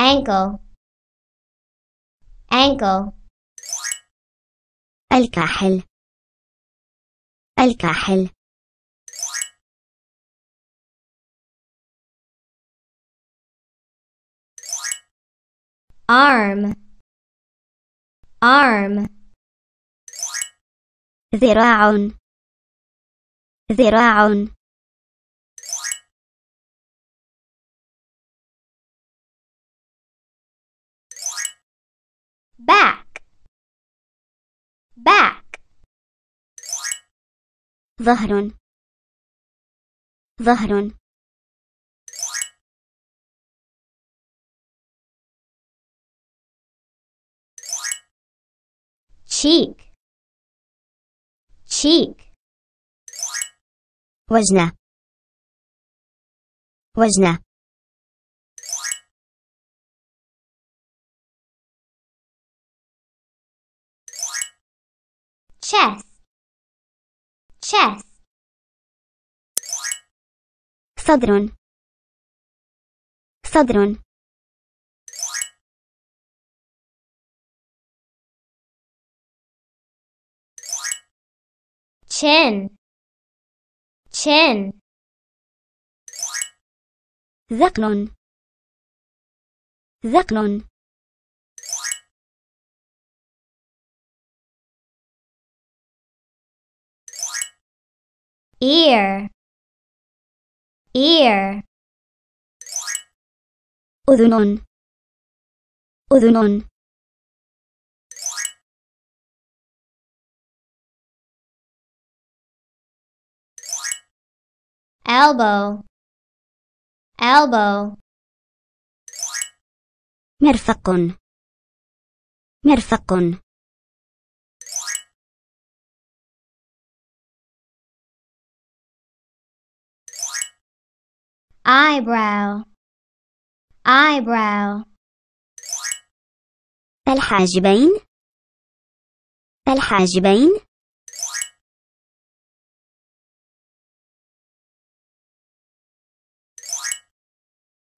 ankle ankle الكاحل الكاحل arm arm ذراع ذراع back back ظهر ظهر cheek cheek وجنة وجنة chest chest صدر صدر chin chin ذقن ذقن ear ear أذن أذن elbow elbow مرفق مرفق eyebrow eyebrow الحاجبين الحاجبين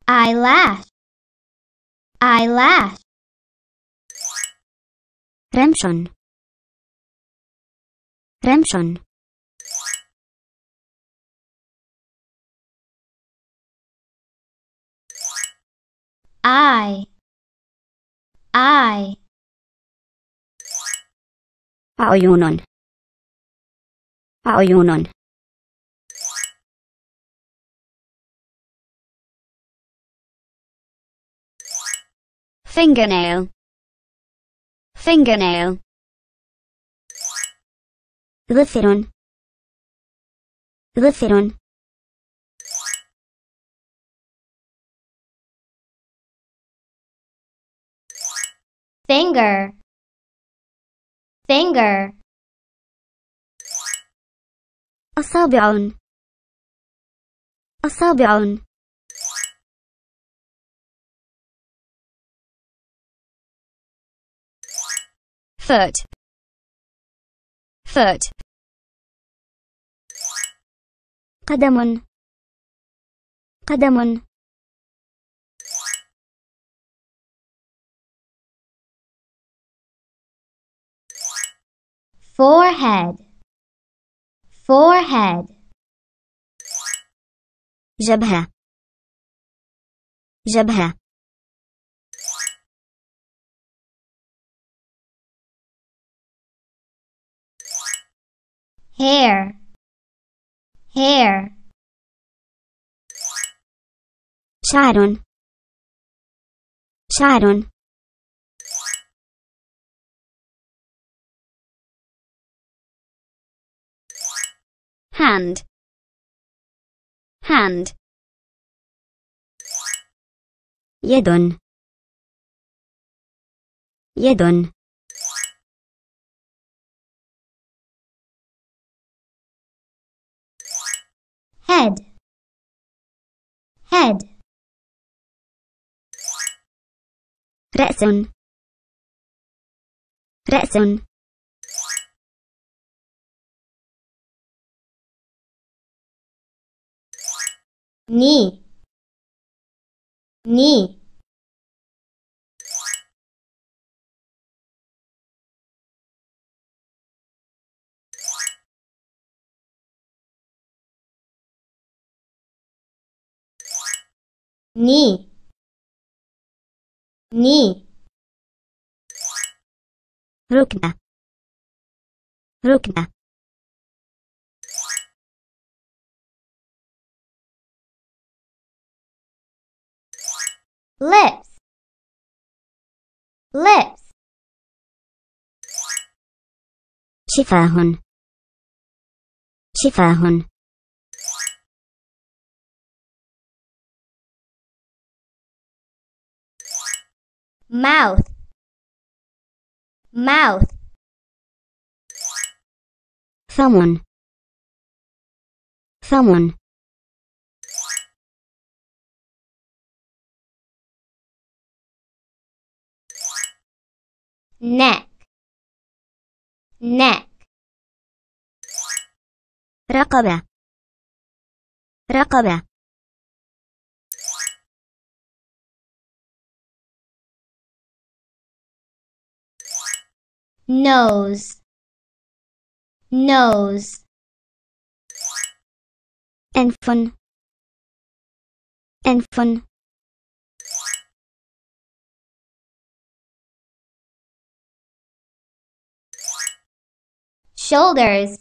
eyelash eyelash رمش رمش Eye. Eye. عيون عيون fingernail. Fingernail. ظفر ظفر finger finger أصابع أصابع foot foot قدم قدم forehead forehead جبهة جبهة hair hair شعر شعر hand hand يد يد head head رأس رأس ني. ني. ني. ني. ركنة. ركنة. lips lips شفاه شفاه mouth mouth ثمن ثمن neck neck رقبة رقبة nose nose أنف أنف shoulders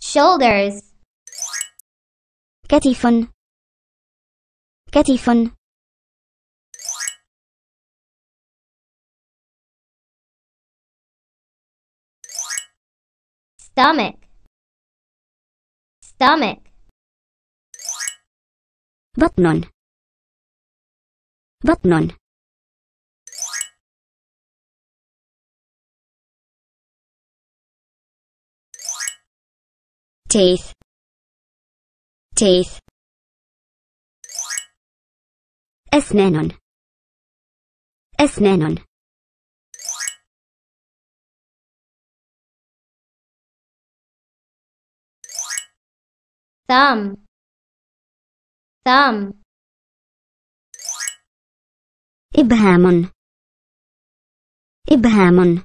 shoulders كتف كتف stomach stomach بطن بطن teeth teeth أسنان أسنان thumb thumb إبهام إبهام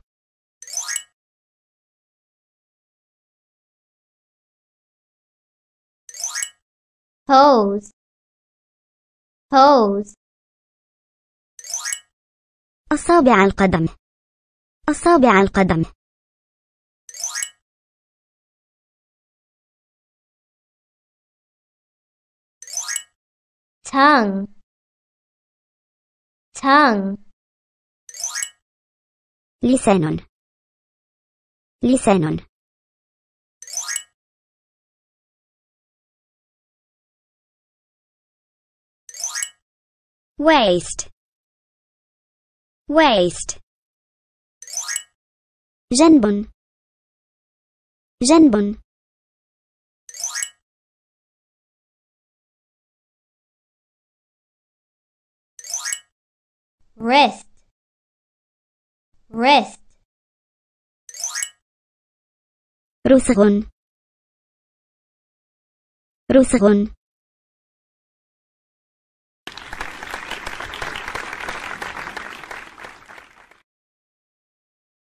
toes toes أصابع القدم. أصابع القدم. Tongue. Tongue. لسان. لسان. waist waist Zenbon Zenbon Rest. Rest. Rusgun. Rusgun.